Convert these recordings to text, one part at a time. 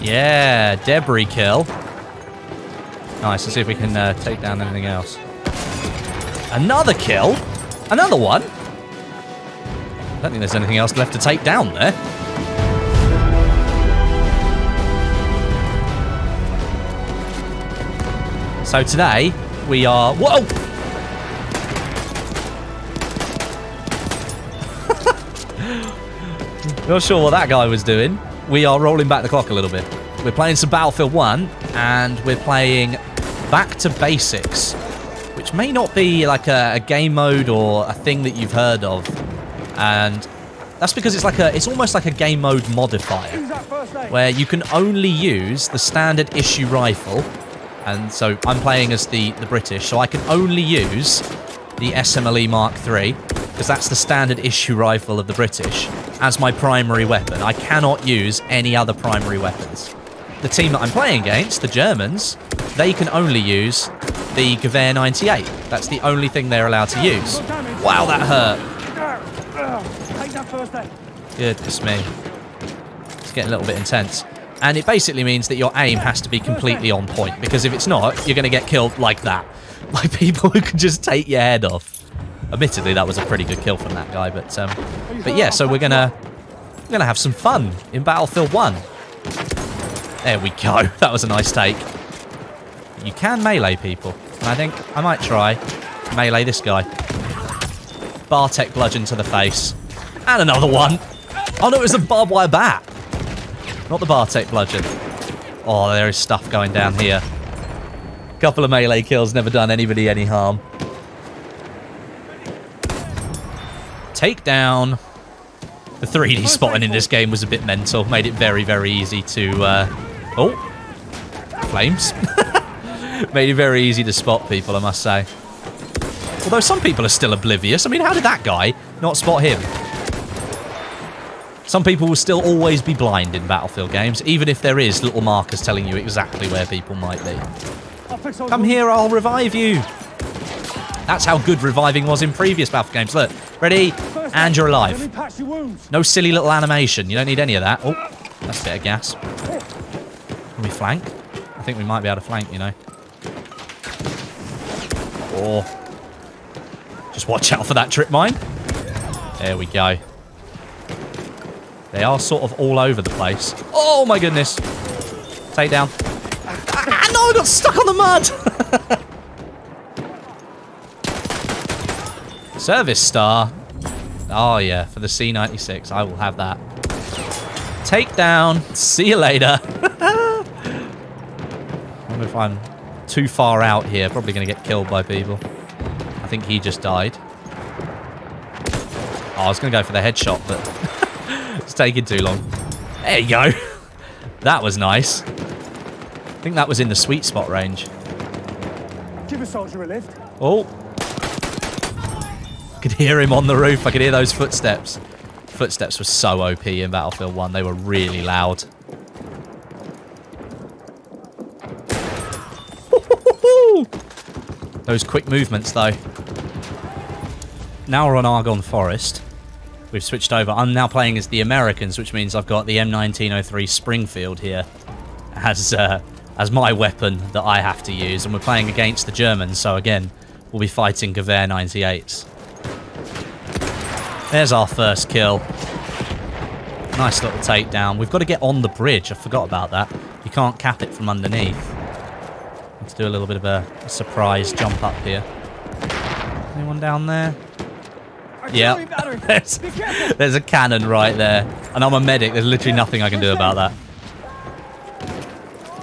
Yeah, debris kill. Nice, let's see if we can uh, take down anything else. Another kill? Another one? I don't think there's anything else left to take down there. So today, we are... Whoa! Not sure what that guy was doing. We are rolling back the clock a little bit. We're playing some Battlefield 1, and we're playing Back to Basics, which may not be like a, a game mode or a thing that you've heard of. And that's because it's like a, it's almost like a game mode modifier, where you can only use the standard issue rifle. And so I'm playing as the, the British, so I can only use the SMLE Mark III, because that's the standard issue rifle of the British, as my primary weapon. I cannot use any other primary weapons. The team that I'm playing against, the Germans, they can only use the Gewehr 98. That's the only thing they're allowed to use. Wow, that hurt. Goodness me. It's getting a little bit intense. And it basically means that your aim has to be completely on point, because if it's not, you're going to get killed like that. By people who can just take your head off. Admittedly, that was a pretty good kill from that guy, but um, but yeah, so we're gonna we're gonna have some fun in Battlefield 1. There we go. That was a nice take. You can melee people, and I think I might try melee this guy. Bartek bludgeon to the face. And another one. Oh no, it was a barbed wire bat. Not the Bartek bludgeon. Oh, there is stuff going down here. Couple of melee kills, never done anybody any harm. Takedown. The 3D spotting in this game was a bit mental. Made it very, very easy to... Uh... Oh. Flames. Made it very easy to spot people, I must say. Although some people are still oblivious. I mean, how did that guy not spot him? Some people will still always be blind in Battlefield games, even if there is little markers telling you exactly where people might be. Come here, I'll revive you. That's how good reviving was in previous Battlefield games. Look, ready? And you're alive. No silly little animation. You don't need any of that. Oh, that's a bit of gas. Can we flank? I think we might be able to flank, you know. Oh. Just watch out for that trip mine. There we go. They are sort of all over the place. Oh my goodness. Take down. Ah, no, I got stuck on the mud. Service star. Oh yeah, for the C96. I will have that. Take down. See you later. I wonder if I'm too far out here. Probably going to get killed by people. I think he just died. Oh, I was going to go for the headshot, but it's taking too long. There you go. that was nice. I think that was in the sweet spot range. Give a soldier a lift. Oh. Could hear him on the roof. I could hear those footsteps. Footsteps were so OP in Battlefield 1. They were really loud. Those quick movements, though. Now we're on Argonne Forest. We've switched over. I'm now playing as the Americans, which means I've got the M1903 Springfield here as uh, as my weapon that I have to use. And we're playing against the Germans, so again, we'll be fighting Gewehr 98s. There's our first kill. Nice little takedown. We've got to get on the bridge. I forgot about that. You can't cap it from underneath. Let's do a little bit of a, a surprise jump up here. Anyone down there? Yeah. there's, there's a cannon right there. And I'm a medic. There's literally nothing I can do about that.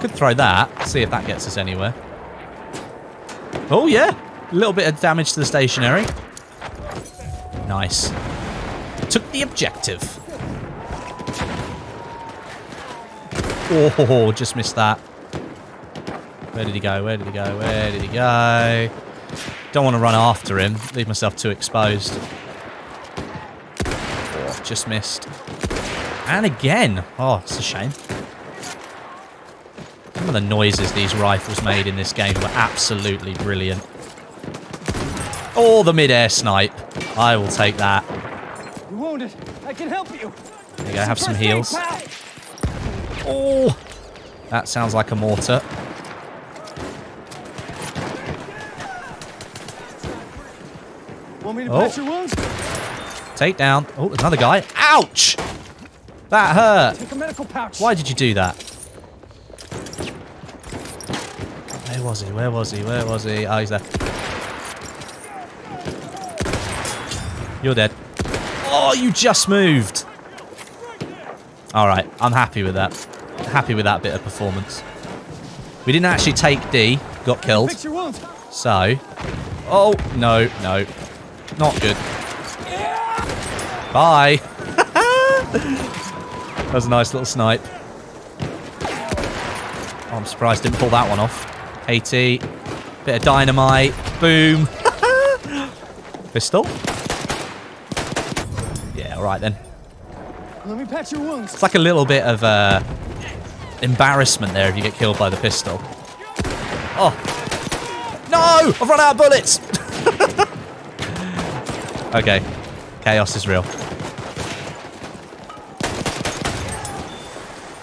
Could throw that. See if that gets us anywhere. Oh, yeah. A little bit of damage to the stationary. Nice. Took the objective. Oh, just missed that. Where did he go? Where did he go? Where did he go? Don't want to run after him. Leave myself too exposed. Oh, just missed. And again. Oh, it's a shame. Some of the noises these rifles made in this game were absolutely brilliant. Oh, the mid-air snipe. I will take that. You're wounded. I can help you. There you go, have some heals. Oh, That sounds like a mortar. Want me to Oh. patch your wounds? Take down. Oh, another guy. Ouch! That hurt. Take a medical pouch. Why did you do that? Where was he? Where was he? Where was he? Oh, he's there. You're dead. Oh, you just moved. All right, I'm happy with that. Happy with that bit of performance. We didn't actually take D. Got killed. Fix your wounds. So, oh no, no, not good. Bye. that was a nice little snipe. Oh, I'm surprised I didn't pull that one off. AT, bit of dynamite, boom. Pistol. Yeah, all right then. Let me patch your wounds. It's like a little bit of uh, embarrassment there if you get killed by the pistol. Oh. No! I've run out of bullets! okay. Chaos is real.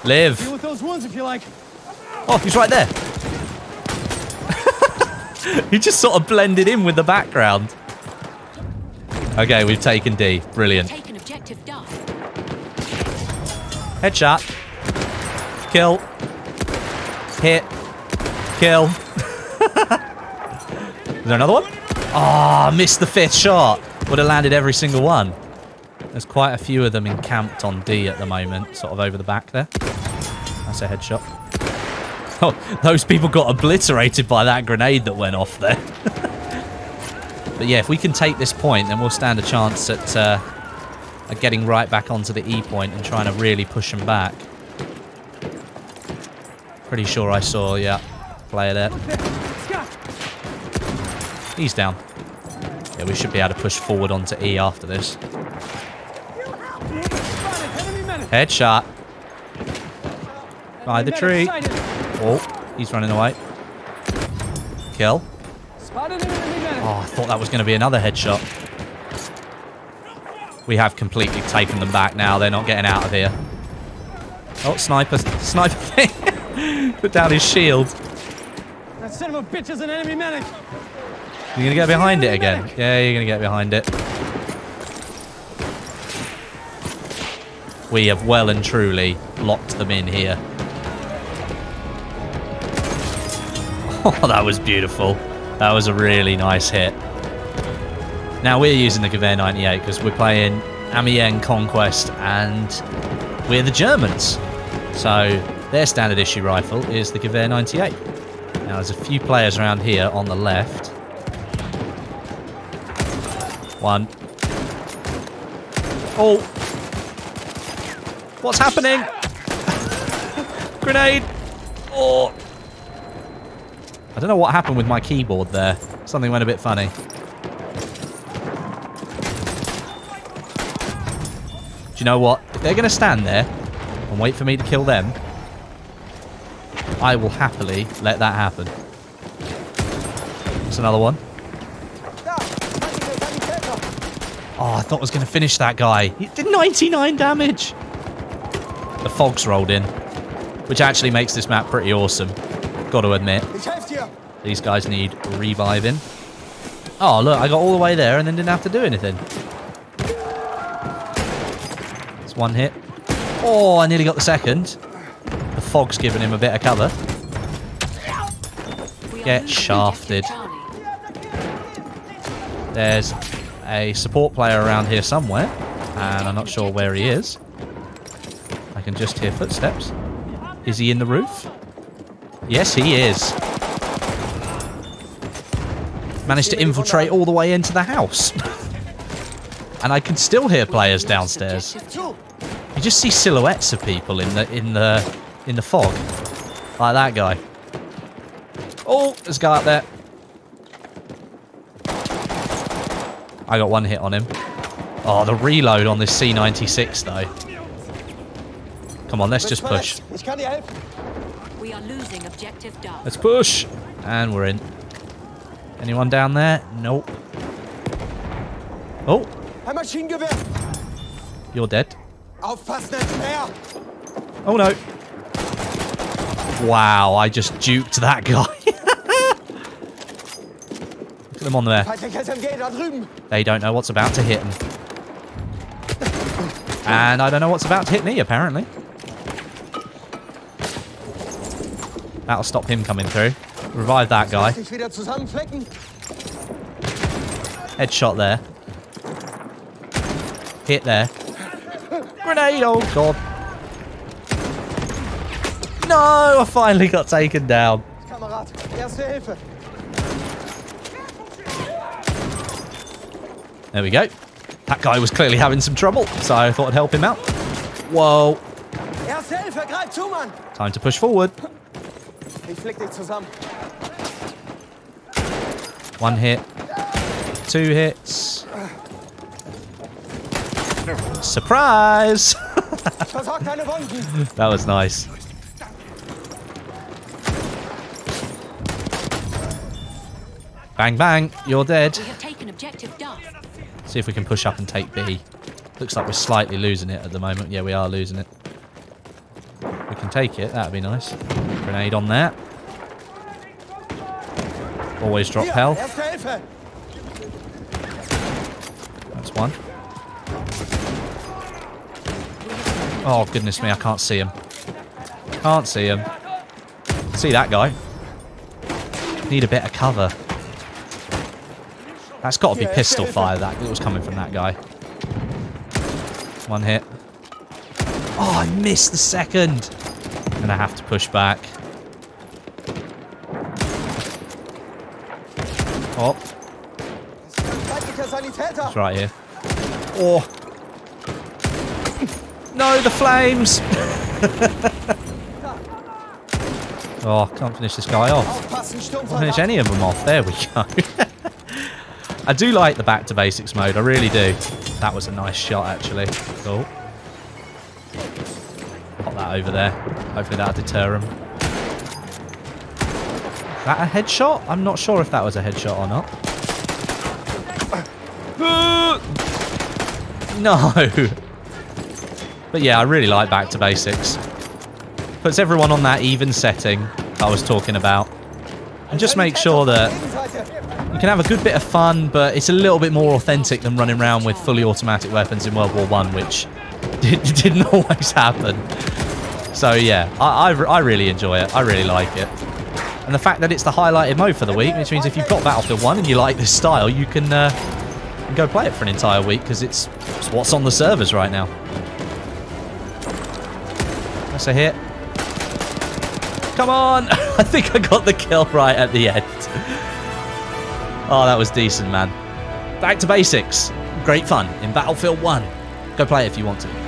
Live. Deal with those wounds if you like. Oh, he's right there. he just sort of blended in with the background. Okay, we've taken D. Brilliant. Headshot. Kill. Hit. Kill. Is there another one? Ah, missed the fifth shot. Would have landed every single one. There's quite a few of them encamped on D at the moment, sort of over the back there. That's a headshot. Oh, those people got obliterated by that grenade that went off there. but yeah, if we can take this point, then we'll stand a chance at, uh, at getting right back onto the E point and trying to really push them back. Pretty sure I saw, yeah, player there. He's down. Yeah, we should be able to push forward onto E after this. Headshot. By the tree. Oh, he's running away. Kill. Oh, I thought that was going to be another headshot. We have completely taken them back now. They're not getting out of here. Oh, sniper. Sniper thing. Put down his shield. That son of a bitch is an enemy medic. You're going to get behind it again. Yeah, you're going to get behind it. We have well and truly locked them in here. Oh, that was beautiful. That was a really nice hit. Now we're using the Gewehr 98 because we're playing Amiens Conquest and we're the Germans. So their standard issue rifle is the Gewehr 98. Now there's a few players around here on the left. One. Oh. What's happening? Grenade. Oh. I don't know what happened with my keyboard there. Something went a bit funny. Do you know what? If they're going to stand there and wait for me to kill them, I will happily let that happen. There's another one. Oh, I thought I was going to finish that guy. He did 99 damage. The fog's rolled in, which actually makes this map pretty awesome. Got to admit. These guys need reviving. Oh, look, I got all the way there and then didn't have to do anything. One hit. Oh, I nearly got the second. The fog's giving him a bit of cover. Get shafted. There's a support player around here somewhere, and I'm not sure where he is. I can just hear footsteps. Is he in the roof? Yes, he is. Managed to infiltrate all the way into the house. and I can still hear players downstairs. You just see silhouettes of people in the in the in the fog. Like that guy. Oh, there's a guy up there. I got one hit on him. Oh, the reload on this C96 though. Come on, let's just push. Ich kann dir helfen. We are losing objective Duff. Let's push. And we're in. Anyone down there? Nope. Oh, Ein Maschinengewehr. you're dead. Aufpassen, ein Speer. Oh no. Wow, I just duped that guy. Look at them on there. Feindliches MG da drüben. They don't know what's about to hit them. And I don't know what's about to hit me, apparently. That'll stop him coming through. Revive that guy. Dich wieder zusammenflecken. Headshot there. Hit there. Grenade! Oh, God. No! I finally got taken down. Kamerad, erste Hilfe. There we go. That guy was clearly having some trouble, so I thought I'd help him out. Whoa. Erste Hilfe, greif zu, Mann. Time to push forward. Ich flick dich zusammen. One hit. Two hits. Surprise! Versorg deine Wunden. that was nice. Bang, bang. You're dead. We have taken objective Duff. See if we can push up and take B. Looks like we're slightly losing it at the moment. Yeah, we are losing it. We can take it. That'd be nice. Grenade on that. Always drop health. That's one. Oh, goodness me. I can't see him. Can't see him. See that guy. Need a bit of cover. That's got to be pistol fire that that was coming from that guy. One hit. Oh, I missed the second. And I have to push back. Oh, it's right here. Oh. No, the flames! oh, I can't finish this guy off. Can't finish any of them off. There we go. I do like the back to basics mode. I really do. That was a nice shot, actually. Cool. Pop that over there. Hopefully that'll deter him. That a headshot? I'm not sure if that was a headshot or not. No. But yeah, I really like back to basics. Puts everyone on that even setting I was talking about. And just make sure that you can have a good bit of fun, but it's a little bit more authentic than running around with fully automatic weapons in World War One, which did, didn't always happen. So yeah, I, I, I really enjoy it. I really like it. And the fact that it's the highlighted mode for the week, which means if you've got Battlefield 1 and you like this style, you can, uh, go play it for an entire week because it's, it's what's on the servers right now. That's a hit. Come on! I think I got the kill right at the end. Oh, that was decent, man. Back to basics. Great fun in Battlefield 1. Go play it if you want to.